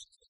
first